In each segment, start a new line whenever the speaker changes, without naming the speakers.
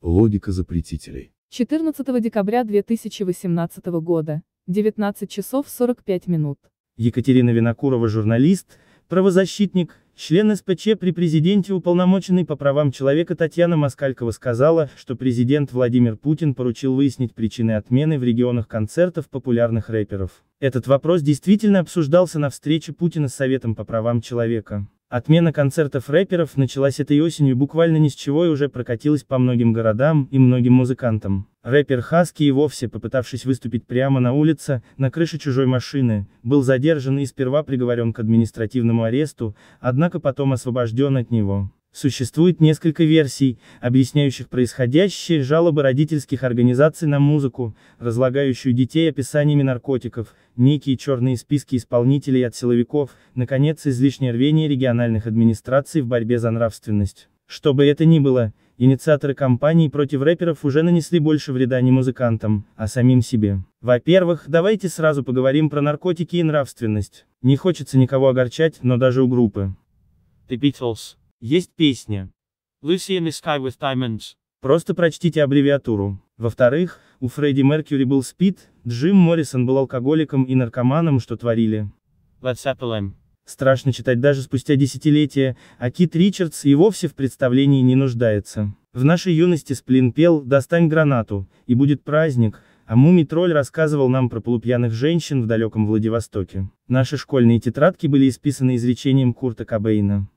Логика запретителей.
14 декабря 2018 года, 19 часов 45 минут.
Екатерина Винокурова журналист, правозащитник, член СПЧ при президенте уполномоченный по правам человека Татьяна Москалькова сказала, что президент Владимир Путин поручил выяснить причины отмены в регионах концертов популярных рэперов. Этот вопрос действительно обсуждался на встрече Путина с Советом по правам человека. Отмена концертов рэперов началась этой осенью буквально ни с чего и уже прокатилась по многим городам и многим музыкантам. Рэпер Хаски и вовсе, попытавшись выступить прямо на улице, на крыше чужой машины, был задержан и сперва приговорен к административному аресту, однако потом освобожден от него. Существует несколько версий, объясняющих происходящее, жалобы родительских организаций на музыку, разлагающую детей описаниями наркотиков, некие черные списки исполнителей от силовиков, наконец, излишнее рвение региональных администраций в борьбе за нравственность. Что бы это ни было, инициаторы кампании против рэперов уже нанесли больше вреда не музыкантам, а самим себе. Во-первых, давайте сразу поговорим про наркотики и нравственность. Не хочется никого огорчать, но даже у группы.
The Beatles.
Есть песня.
Lucy in the Sky with Diamonds.
Просто прочтите аббревиатуру. Во-вторых, у Фредди Меркьюри был СПИД, Джим Моррисон был алкоголиком и наркоманом, что творили.
Led Zeppelin.
Страшно читать даже спустя десятилетия, а Кит Ричардс и вовсе в представлении не нуждается. В нашей юности Сплин пел «Достань гранату», и будет праздник, а Мумий-тролль рассказывал нам про полупьяных женщин в далеком Владивостоке. Наши школьные тетрадки были исписаны изречением Курта Кобейна.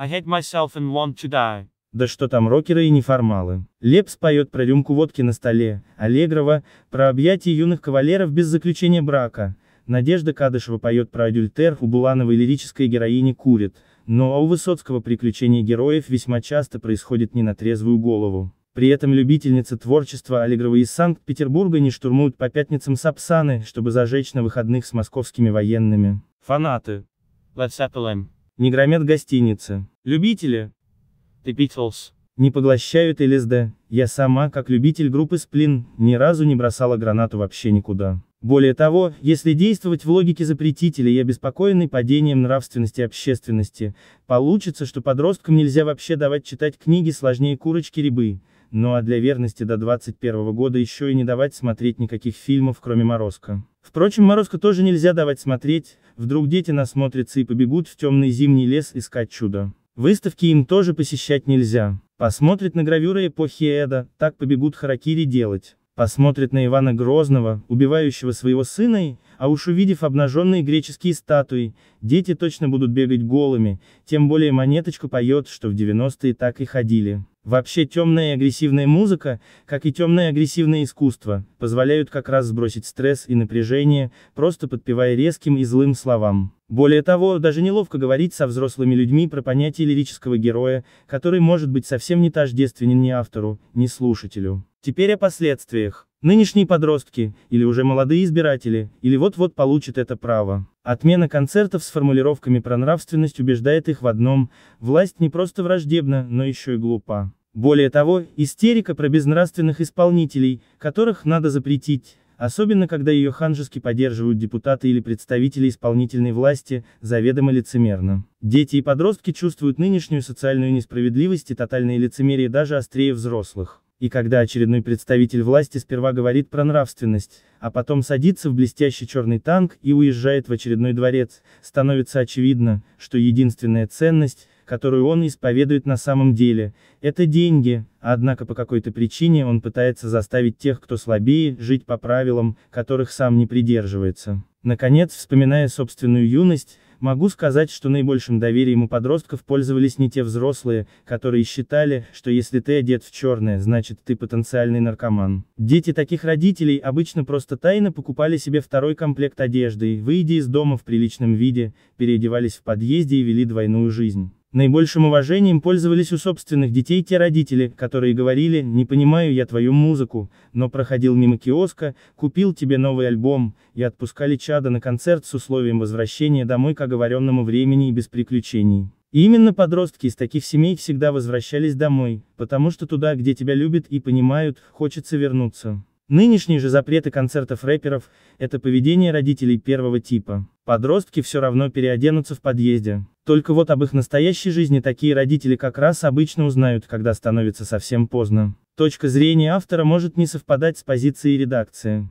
I hate myself and want to die.
Да что там рокеры и неформалы. Лепс поет про рюмку водки на столе, Аллегрова, про объятия юных кавалеров без заключения брака. Надежда Кадышева поет про адюльтер, у Булановой лирическая героиня курит, но у Высоцкого приключения героев весьма часто происходит не на трезвую голову. При этом любительницы творчества Аллегрова из Санкт-Петербурга не штурмуют по пятницам Сапсаны, чтобы зажечь на выходных с московскими военными. Фанаты.
Led Zeppelin.
Не громят гостиницы. Любители.
The Beatles.
Не поглощают ЛСД. Я сама, как любитель группы Сплин, ни разу не бросала гранату вообще никуда. Более того, если действовать в логике запретителей и обеспокоенный падением нравственности общественности, получится, что подросткам нельзя вообще давать читать книги сложнее курочки рябы, ну а для верности до 21 года еще и не давать смотреть никаких фильмов, кроме Морозко. Впрочем, Морозко тоже нельзя давать смотреть, вдруг дети насмотрятся и побегут в темный зимний лес искать чудо. Выставки им тоже посещать нельзя. Посмотрят на гравюры эпохи Эда, так побегут харакири делать. Посмотрят на Ивана Грозного, убивающего своего сына, а уж увидев обнаженные греческие статуи, дети точно будут бегать голыми, тем более монеточку поет, что в 90-е так и ходили. Вообще темная и агрессивная музыка, как и темное агрессивное искусство, позволяют как раз сбросить стресс и напряжение, просто подпевая резким и злым словам. Более того, даже неловко говорить со взрослыми людьми про понятие лирического героя, который может быть совсем не тождественен ни автору, ни слушателю. Теперь о последствиях. Нынешние подростки, или уже молодые избиратели, или вот-вот получат это право. Отмена концертов с формулировками про нравственность убеждает их в одном, власть не просто враждебна, но еще и глупа. Более того, истерика про безнравственных исполнителей, которых надо запретить, особенно когда ее ханжески поддерживают депутаты или представители исполнительной власти, заведомо лицемерно. Дети и подростки чувствуют нынешнюю социальную несправедливость и тотальное лицемерие даже острее взрослых. И когда очередной представитель власти сперва говорит про нравственность, а потом садится в блестящий черный танк и уезжает в очередной дворец, становится очевидно, что единственная ценность, которую он исповедует на самом деле, это деньги, однако по какой-то причине он пытается заставить тех, кто слабее, жить по правилам, которых сам не придерживается. Наконец, вспоминая собственную юность, могу сказать, что наибольшим доверием у подростков пользовались не те взрослые, которые считали, что если ты одет в черное, значит ты потенциальный наркоман. Дети таких родителей обычно просто тайно покупали себе второй комплект одежды и, выйдя из дома в приличном виде, переодевались в подъезде и вели двойную жизнь. Наибольшим уважением пользовались у собственных детей те родители, которые говорили, не понимаю я твою музыку, но проходил мимо киоска, купил тебе новый альбом, и отпускали чада на концерт с условием возвращения домой к оговоренному времени и без приключений. И именно подростки из таких семей всегда возвращались домой, потому что туда, где тебя любят и понимают, хочется вернуться. Нынешние же запреты концертов рэперов – это поведение родителей первого типа. Подростки все равно переоденутся в подъезде. Только вот об их настоящей жизни такие родители как раз обычно узнают, когда становится совсем поздно. Точка зрения автора может не совпадать с позицией редакции.